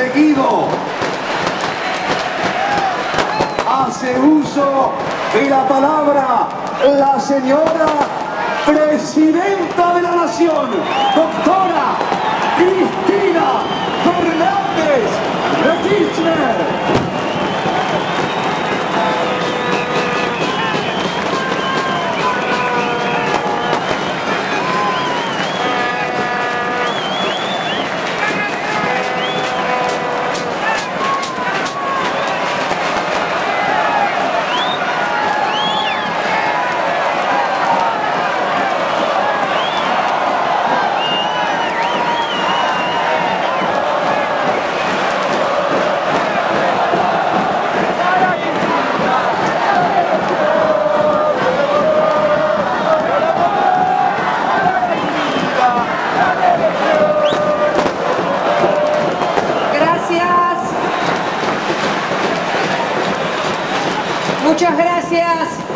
seguido. Hace uso de la palabra la señora Presidenta de la Nación, doctora Cristina Gracias.